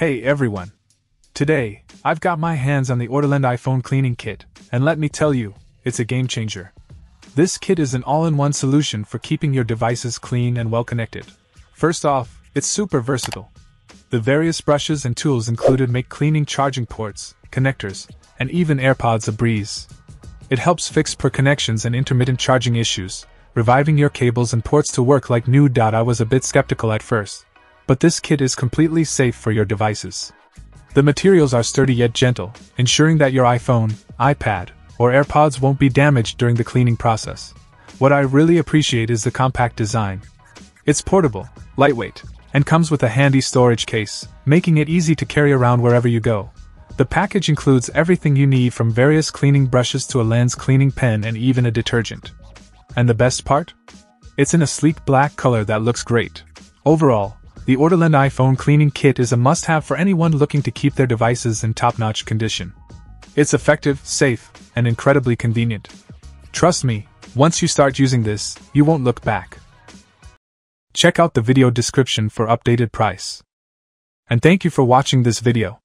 Hey everyone! Today, I've got my hands on the Ordilend iPhone cleaning kit, and let me tell you, it's a game changer. This kit is an all in one solution for keeping your devices clean and well connected. First off, it's super versatile. The various brushes and tools included make cleaning charging ports, connectors, and even AirPods a breeze. It helps fix per connections and intermittent charging issues, reviving your cables and ports to work like new. I was a bit skeptical at first, but this kit is completely safe for your devices. The materials are sturdy yet gentle, ensuring that your iPhone, iPad, or AirPods won't be damaged during the cleaning process. What I really appreciate is the compact design. It's portable, lightweight, and comes with a handy storage case, making it easy to carry around wherever you go. The package includes everything you need from various cleaning brushes to a lens cleaning pen and even a detergent. And the best part? It's in a sleek black color that looks great. Overall, the Ordilend iPhone cleaning kit is a must have for anyone looking to keep their devices in top notch condition. It's effective, safe, and incredibly convenient. Trust me, once you start using this, you won't look back. Check out the video description for updated price. And thank you for watching this video.